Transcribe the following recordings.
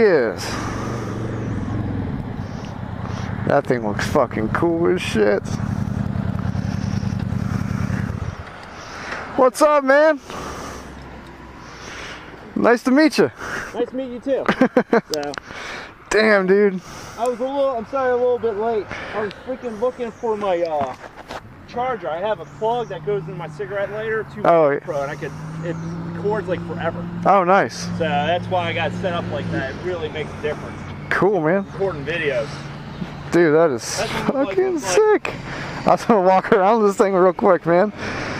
is. That thing looks fucking cool as shit. What's up, man? Nice to meet you. Nice to meet you too. so, Damn, dude. I was a little, I'm sorry, a little bit late. I was freaking looking for my uh, charger. I have a plug that goes in my cigarette lighter to Oh. Pro, and I could, it cords like forever. Oh, nice. So that's why I got set up like that. It really makes a difference. Cool, man. Recording videos. Dude, that is fucking like. sick. I was gonna walk around this thing real quick, man.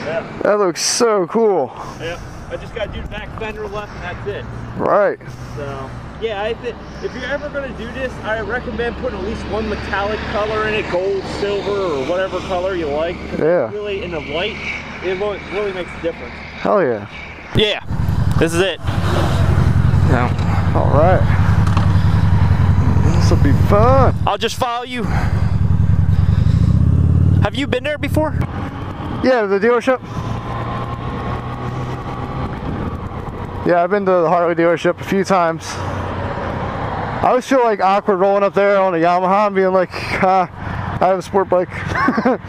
Yeah, That looks so cool. yeah. I just got to do the back fender left, and that's it. Right. So, yeah, I th- if you're ever going to do this, I recommend putting at least one metallic color in it, gold, silver, or whatever color you like. Yeah. Really, in the light, it really makes a difference. Hell yeah. Yeah, this is it. Now, All right. This will be fun. I'll just follow you. Have you been there before? Yeah, the dealership. Yeah, I've been to the Harley dealership a few times. I always feel like awkward rolling up there on a Yamaha and being like, ah, I have a sport bike.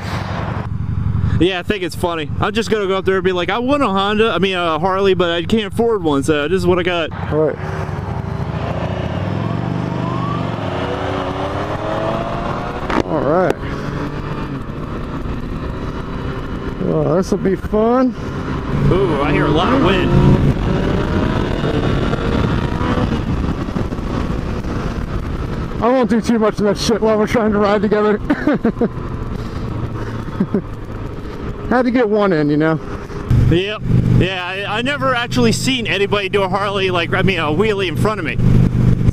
Yeah, I think it's funny. I'm just gonna go up there and be like, I want a Honda, I mean a Harley, but I can't afford one, so this is what I got. All right. All right. Well, this will be fun. Ooh, I hear a lot of wind. I won't do too much of that shit while we're trying to ride together. Had to get one in, you know. Yep. Yeah, I, I never actually seen anybody do a Harley like I mean a wheelie in front of me.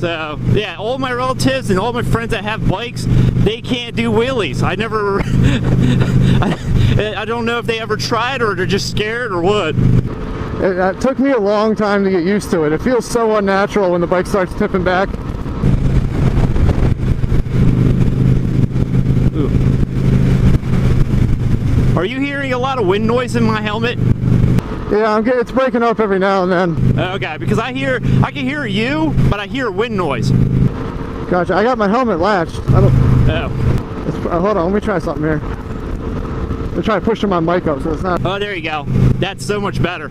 So yeah, all my relatives and all my friends that have bikes, they can't do wheelies. I never. I, I don't know if they ever tried or they're just scared or what. It, it took me a long time to get used to it. It feels so unnatural when the bike starts tipping back. Are you hearing a lot of wind noise in my helmet? Yeah, I'm getting, it's breaking up every now and then. Okay, because I hear I can hear you, but I hear wind noise. Gotcha. I got my helmet latched. I don't. Oh, uh, hold on, let me try something here. I'm trying pushing my mic up so it's not. oh, there you go. That's so much better.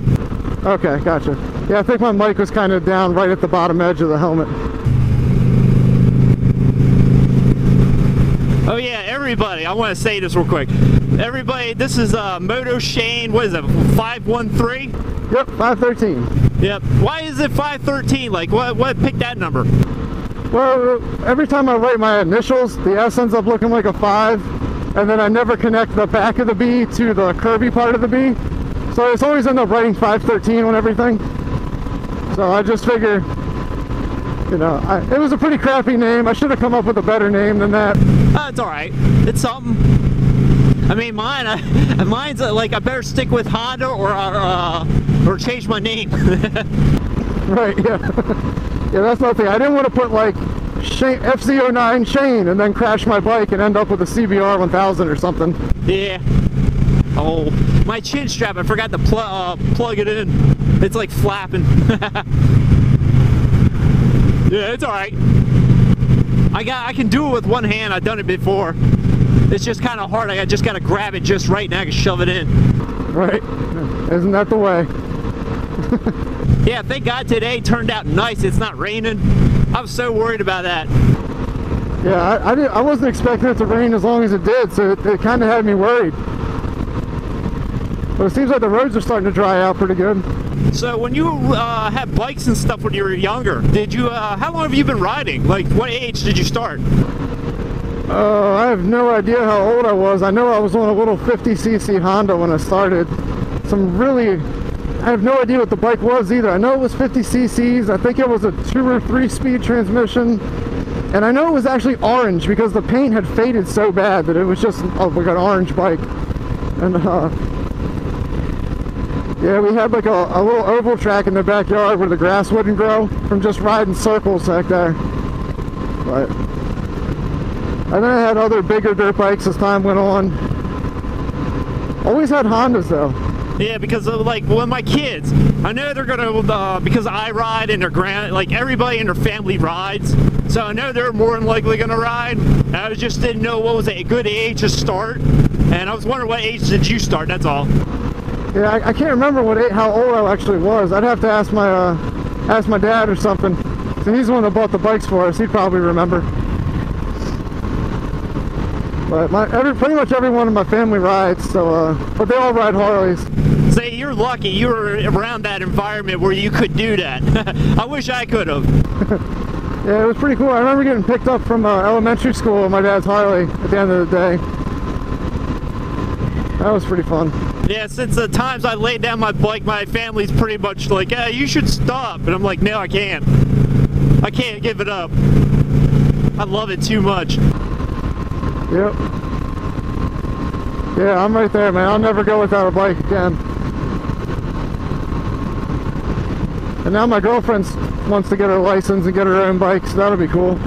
Okay, gotcha. Yeah, I think my mic was kind of down right at the bottom edge of the helmet. Oh yeah, everybody! I want to say this real quick. Everybody, this is uh, Moto Shane. What is it? Five one three. Yep, 513. Yep. Why is it five thirteen? Like what? What picked that number? Well, every time I write my initials, the S ends up looking like a 5, and then I never connect the back of the B to the curvy part of the B. So it's always end up writing 513 on everything. So I just figure, you know, I, it was a pretty crappy name. I should have come up with a better name than that. Uh, it's all right. It's something. I mean, mine. I, mine's uh, like I better stick with Honda or uh, or change my name. Right, yeah. yeah, that's the thing. I didn't want to put like Shane, FZ09 Shane and then crash my bike and end up with a CBR 1000 or something. yeah. Oh, my chin strap. I forgot to pl- uh, plug it in. It's like flapping. yeah, it's all right. I got. I can do it with one hand. I've done it before. It's just kind of hard. I just got to grab it just right and I can shove it in. Right? Isn't that the way? Yeah, thank God today turned out nice. It's not raining. I was so worried about that. Yeah, I, I, didn't, I wasn't expecting it to rain as long as it did, so it, it kind of had me worried. But it seems like the roads are starting to dry out pretty good. So when you uh, had bikes and stuff when you were younger, did you? Uh, how long have you been riding? Like, what age did you start? Oh, I have no idea how old I was. I know I was on a little 50cc Honda when I started. Some really, I have no idea what the bike was either. I know it was 50 cc's. I think it was a two or three speed transmission. And I know it was actually orange because the paint had faded so bad that it was just oh, like an orange bike. And uh, yeah, we had like a, a little oval track in the backyard where the grass wouldn't grow from just riding circles back there. But and then I had other bigger dirt bikes as time went on. Always had Hondas though. Yeah, because of, like well, my kids, I know they're gonna uh, because I ride and their grand like everybody in their family rides, so I know they're more than likely gonna ride. I just didn't know what was a good age to start, and I was wondering what age did you start? That's all. Yeah, I, I can't remember what how old I actually was. I'd have to ask my uh, ask my dad or something. So he's the one that bought the bikes for us. He'd probably remember. But my every pretty much everyone in my family rides. So, uh, but they all ride Harleys. Say you're lucky you were around that environment where you could do that. I wish I could have. Yeah, it was pretty cool. I remember getting picked up from uh, elementary school with my dad's Harley at the end of the day. That was pretty fun. Yeah, since the times I laid down my bike, my family's pretty much like, "Yeah, you should stop," and I'm like, "No, I can't. I can't give it up. I love it too much." Yep. Yeah, I'm right there, man. I'll never go without a bike again. And now my girlfriend wants to get her license and get her own bike, so that'll be cool.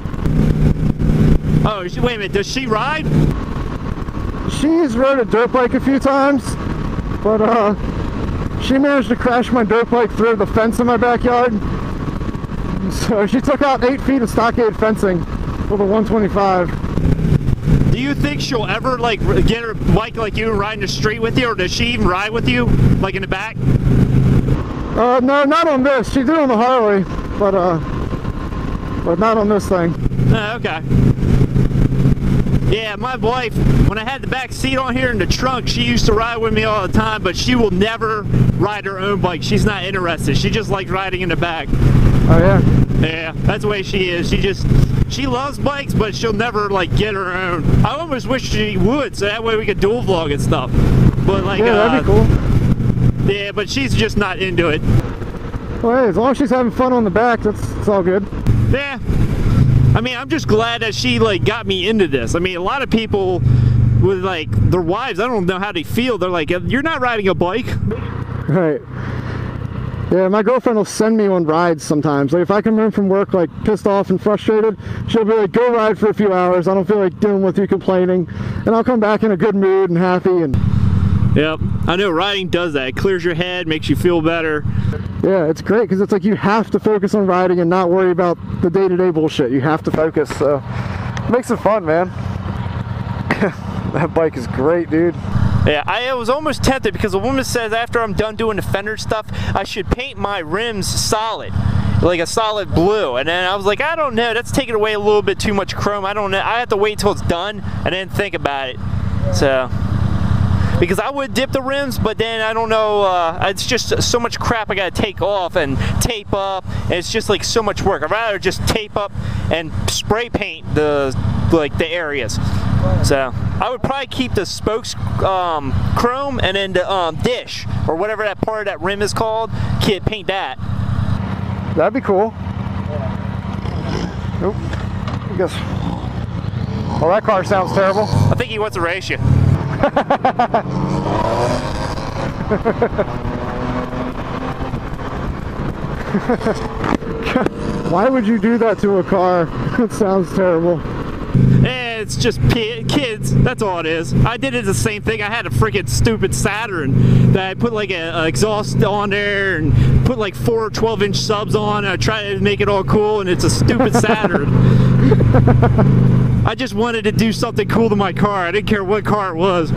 Oh, she, wait a minute. Does she ride? She's rode a dirt bike a few times, but uh, she managed to crash my dirt bike through the fence in my backyard. So she took out eight feet of stockade fencing with a 125. Do you think she'll ever like get her bike like you in the street with you, or does she even ride with you, like in the back? Uh, no, not on this. She did on the Harley, but uh, but not on this thing. Oh, okay. Yeah, my wife, when I had the back seat on here in the trunk, she used to ride with me all the time, but she will never ride her own bike. She's not interested. She just likes riding in the back. Oh yeah. Yeah, that's the way she is. She just, she loves bikes, but she'll never like get her own. I almost wish she would, so that way we could dual vlog and stuff. But like, Yeah, uh, that'd be cool. yeah, but she's just not into it. Well, hey, as long as she's having fun on the back, that's, that's all good. Yeah. I mean, I'm just glad that she like got me into this. I mean, a lot of people with like their wives, I don't know how they feel. They're like, "You're not riding a bike." Right. Yeah, my girlfriend will send me on rides sometimes. Like if I come home from work like pissed off and frustrated, she'll be like, "Go ride for a few hours. I don't feel like dealing with you complaining," and I'll come back in a good mood and happy. And Yep. I know riding does that. It clears your head, makes you feel better. yeah, it's great because it's like you have to focus on riding and not worry about the day-to-day bullshit. You have to focus. So it makes it fun, man. that bike is great, dude. Yeah, I was almost tempted because the woman says after I'm done doing the fender stuff, I should paint my rims solid, like a solid blue. And then I was like, I don't know, that's taking away a little bit too much chrome. I don't know. I have to wait till it's done and then think about it. So, because I would dip the rims, but then I don't know. Uh, it's just so much crap I gotta take off and tape up. And it's just like so much work. I'd rather just tape up and spray paint the like the areas. So I would probably keep the spokes um, chrome and then the um, dish or whatever that part of that rim is called. Kid, paint that. That'd be cool. Nope. I guess. Well, that car sounds terrible. I think he wants to race you. Why would you do that to a car? It sounds terrible. It's just kids. That's all it is. I did it the same thing. I had a freaking stupid Saturn that I put like a, a exhaust on there and put like four 12 inch subs on. And I tried to make it all cool, and it's a stupid Saturn. I just wanted to do something cool to my car. I didn't care what car it was.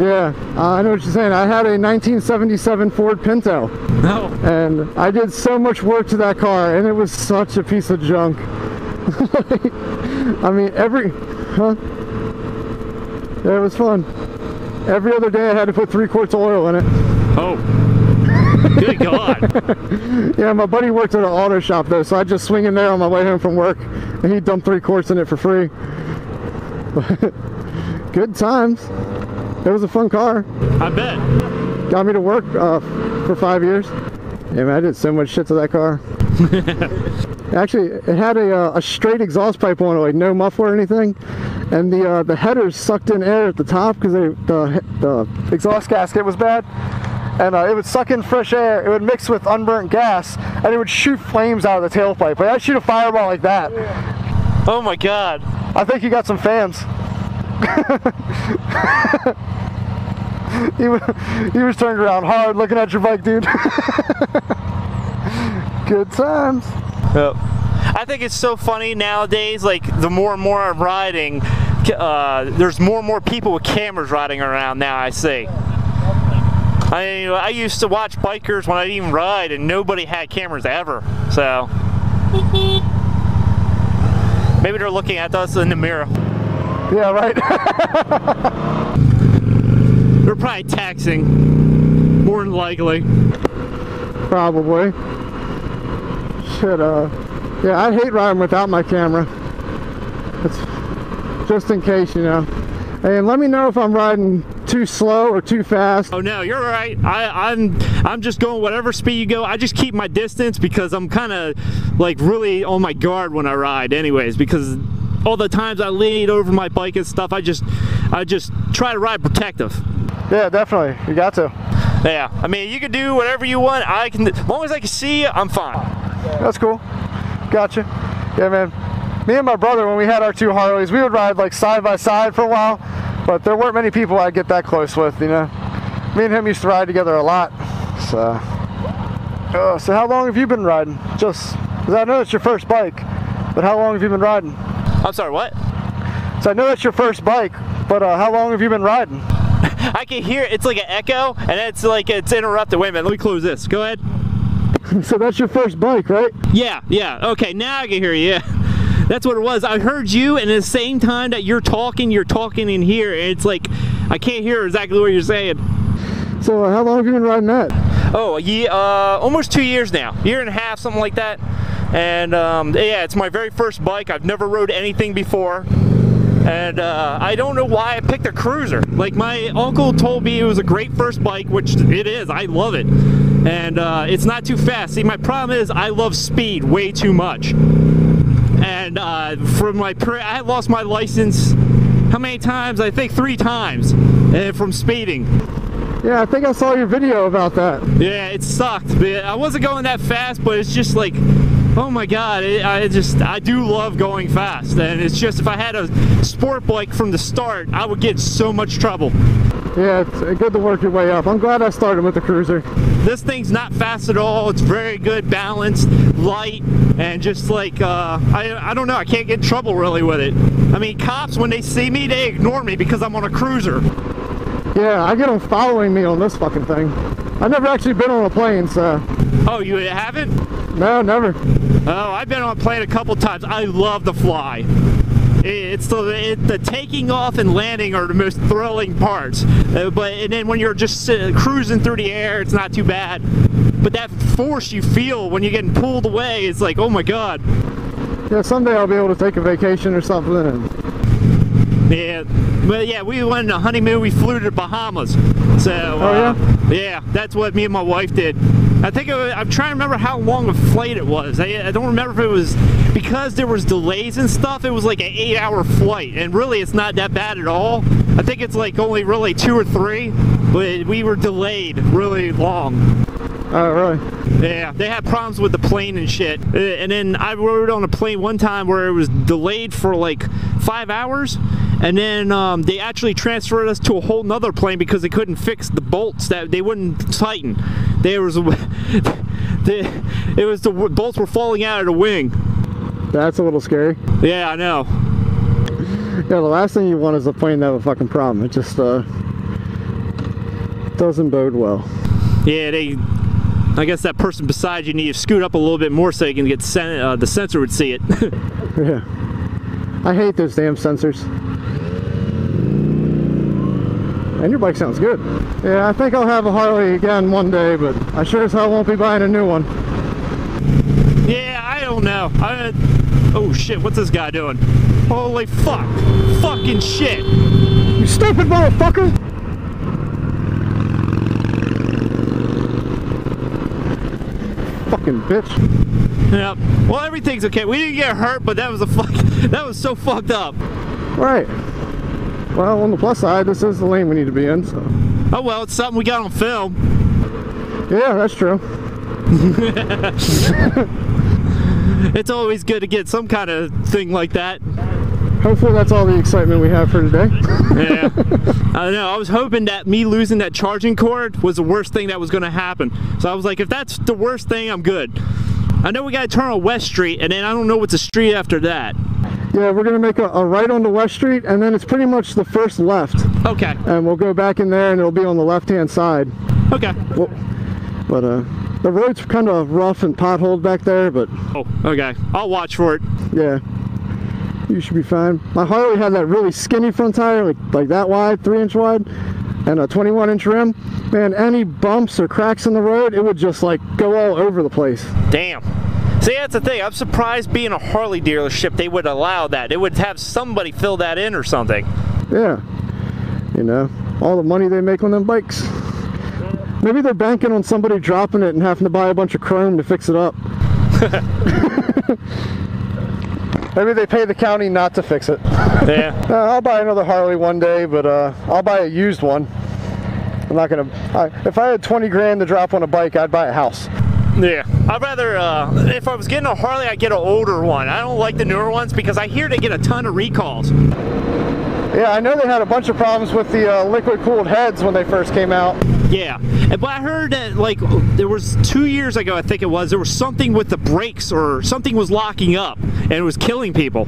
Yeah, uh, I know what you're saying. I had a 1977 Ford Pinto, No. and I did so much work to that car, and it was such a piece of junk. I mean, every, huh? Yeah, it was fun. Every other day I had to put three quarts of oil in it. Oh. Good God. Yeah, my buddy worked at an auto shop though, so I just swing in there on my way home from work, and he dumped three quarts in it for free. Good times. It was a fun car. I bet. Got me to work uh, for five years. Yeah, man, I did so much shit to that car. Actually, it had a, uh, a straight exhaust pipe on it, like no muffler or anything, and the uh, the headers sucked in air at the top because the the exhaust gasket was bad, and uh, it would suck in fresh air. It would mix with unburnt gas, and it would shoot flames out of the tailpipe. Like I'd shoot a fireball like that. Oh my God. I think you got some fans. he, was, he was turned around hard looking at your bike, dude. Good times. Yep. I think it's so funny nowadays. Like the more and more I'm riding, uh, there's more and more people with cameras riding around now. I see. I I used to watch bikers when I didn't even ride, and nobody had cameras ever. So maybe they're looking at us in the mirror. Yeah, right. they're probably taxing, more than likely. Probably. Uh. Yeah, I hate riding without my camera. It's just in case, you know. And let me know if I'm riding too slow or too fast. Oh no, you're right. I, I'm I'm just going whatever speed you go. I just keep my distance because I'm kind of like really on my guard when I ride, anyways. Because all the times I lean over my bike and stuff, I just I just try to ride protective. Yeah, definitely. You got to. Yeah, I mean you can do whatever you want. I can, as long as I can see you, I'm fine. That's cool. Gotcha. Yeah, man. Me and my brother, when we had our two Harleys, we would ride like side by side for a while, but there weren't many people I'd get that close with, you know. Me and him used to ride together a lot. So, uh, so how long have you been riding? Just, cause I know it's your first bike, but how long have you been riding? I'm sorry, what? So I know that's your first bike, but uh, how long have you been riding? I can hear it's like an echo, and it's like it's interrupted. Wait a minute, let me close this. Go ahead. so that's your first bike, right? Yeah, yeah. Okay, now I can hear you. Yeah. That's what it was. I heard you, and at the same time that you're talking, you're talking in here, and it's like I can't hear exactly what you're saying. So uh, how long have you been riding that? Oh, yeah, uh, almost two years now. Year and a half, something like that. And um, yeah, it's my very first bike. I've never rode anything before. And uh, I don't know why I picked a cruiser. Like my uncle told me it was a great first bike, which it is. I love it. And uh, it's not too fast. See, my problem is I love speed way too much. And uh, from my, I lost my license, how many times? I think three times uh, from speeding. Yeah, I think I saw your video about that. Yeah, it sucked. I wasn't going that fast, but it's just like, oh my god, it, I just, I do love going fast. And it's just, if I had a sport bike from the start, I would get so much trouble. Yeah, it's good to work your way up. I'm glad I started with the Cruiser. This thing's not fast at all. It's very good, balanced, light, and just like, uh, I, I don't know, I can't get in trouble really with it. I mean, cops, when they see me, they ignore me because I'm on a Cruiser. Yeah, I get them following me on this fucking thing. I've never actually been on a plane, so. Oh, you haven't? No, never. Oh, I've been on a plane a couple times. I love to fly. It's the it, the taking off and landing are the most thrilling parts. Uh, but and then when you're just uh, cruising through the air, it's not too bad. But that force you feel when you're getting pulled away, it's like, oh my god. Yeah, someday I'll be able to take a vacation or something. Yeah, but yeah, we went on a honeymoon. We flew to the Bahamas. So oh, yeah? Uh, yeah, that's what me and my wife did. I think was, I'm trying to remember how long a flight it was. I, I, don't remember if it was because there was delays and stuff. It was like an eight-hour flight, and really, it's not that bad at all. I think it's like only really two or three, but we were delayed really long. Oh, really? Yeah, they had problems with the plane and shit. Uh, and then I rode on a plane one time where it was delayed for like five hours and then um, they actually transferred us to a whole nother plane because they couldn't fix the bolts that they wouldn't tighten. There was, the, it was the bolts were falling out of the wing. That's a little scary. Yeah, I know. Yeah, the last thing you want is a plane to have a fucking problem. It just uh, doesn't bode well. Yeah, they. I guess that person beside you need to scoot up a little bit more so you can get sen uh, the sensor would see it. yeah. I hate those damn sensors. And your bike sounds good. Yeah, I think I'll have a Harley again one day, but I sure as hell won't be buying a new one. Yeah, I don't know. I, oh shit, what's this guy doing? Holy fuck. Fucking shit. You stupid motherfucker! Fucking bitch. Yep. Well, everything's okay. We didn't get hurt, but that was a fuck. That was so fucked up. Right. Well, on the plus side, this is the lane we need to be in, so. Oh well, it's something we got on film. Yeah, that's true. it's always good to get some kind of thing like that. Hopefully that's all the excitement we have for today. yeah. I don't know. I was hoping that me losing that charging cord was the worst thing that was going to happen. So I was like, if that's the worst thing, I'm good. I know we got to turn on West Street, and then I don't know what's the street after that. Yeah, we're gonna make a, a right onto West Street, and then it's pretty much the first left, Okay. and we'll go back in there, and it'll be on the left-hand side. Okay. Well, but uh, the road's kind of rough and potholed back there, but Oh, okay. I'll watch for it. yeah, you should be fine. My Harley had that really skinny front tire, like like that wide, three inch wide, and a 21 inch rim. Man, any bumps or cracks in the road, it would just like go all over the place. Damn. See, that's the thing. I'm surprised being a Harley dealership, they would allow that. They would have somebody fill that in or something. Yeah, you know, all the money they make on them bikes. Maybe they're banking on somebody dropping it and having to buy a bunch of chrome to fix it up. Maybe they pay the county not to fix it. Yeah. Uh, I'll buy another Harley one day, but uh, I'll buy a used one. I'm not gonna. I, if I had 20 grand to drop on a bike, I'd buy a house. Yeah. I'd rather, uh, if I was getting a Harley, I'd get an older one. I don't like the newer ones because I hear they get a ton of recalls. Yeah, I know they had a bunch of problems with the uh, liquid cooled heads when they first came out. Yeah, And- but I heard that like there was two years ago, I think it was, there was something with the brakes or something was locking up and it was killing people.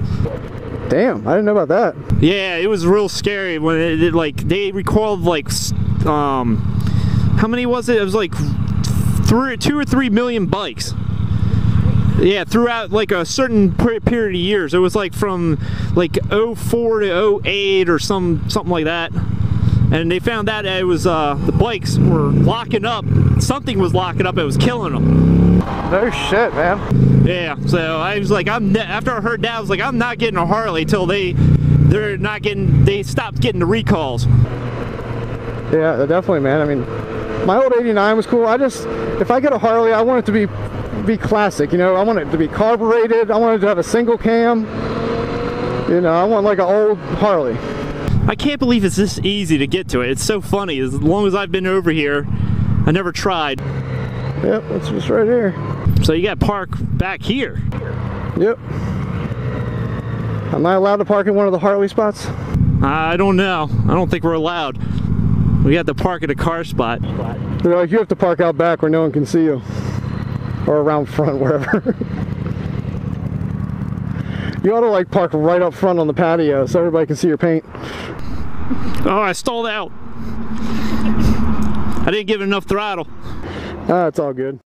Damn, I didn't know about that. Yeah, it was real scary when it, it, like they recalled like um how many was it? It was like three, two or three million bikes. Yeah, throughout like a certain period of years. It was like from like 04 to 08 or some something like that. And they found that it was uh, the bikes were locking up. Something was locking up. It was killing them. No shit, man. Yeah. So I was like, I'm ne- after I heard that, I was like, I'm not getting a Harley till they they're not getting they stopped getting the recalls. Yeah, definitely, man. I mean, my old 89 was cool. I just, if I get a Harley, I want it to be be classic. You know, I want it to be carbureted. I want it to have a single cam. You know, I want like an old Harley. I can't believe it's this easy to get to it. It's so funny. As long as I've been over here, I never tried. Yep, it's just right here. So you got park back here. Yep. Am I allowed to park in one of the Harley spots? I don't know. I don't think we're allowed. We got to park at a car spot. They're like, you have to park out back where no one can see you. Or around front, wherever. you ought to like park right up front on the patio so everybody can see your paint. Oh, I stalled out. I didn't give it enough throttle. Ah, it's all good.